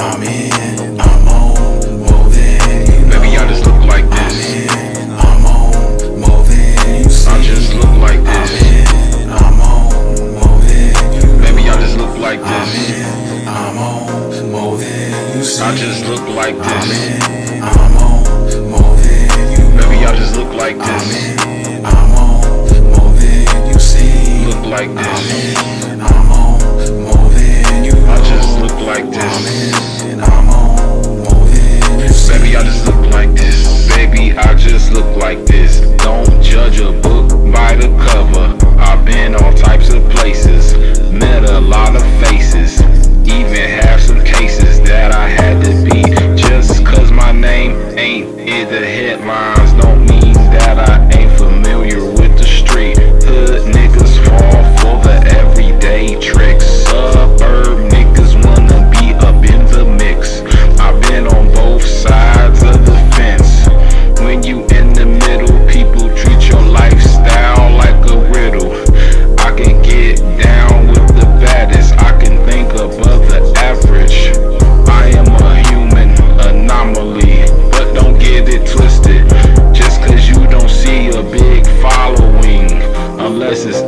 I'm in, I'm on, more than you know. Baby, I just look like this. in, I'm on, more than you see. I just look like I'm this. in, I'm on, more than you know. Baby, I just look like I'm this. in, I'm on, more than you see. I just look like I'm this. in, I'm on, the headlines, don't mean that I ain't familiar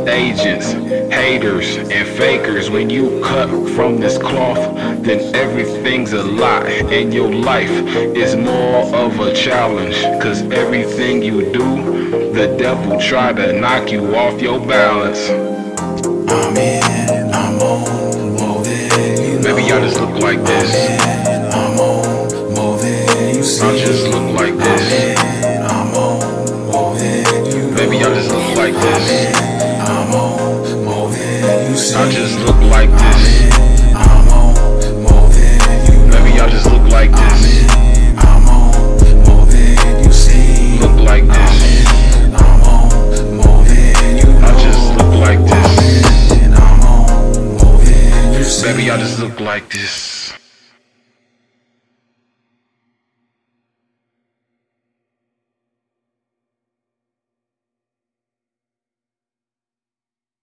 agents, haters, and fakers. When you cut from this cloth, then everything's a lie, and your life is more of a challenge. Cause everything you do, the devil try to knock you off your balance. I'm in, I'm on, more than you. Baby, I just look like this. in, I'm on, more than you see. I just look like this. Just look like this. I'm on, more than you know. Baby, I just look like this. I'm on, more than you see. Look like this. I'm on, more than you know. I just look like this. I'm on, more than you see. Baby, I just look like this.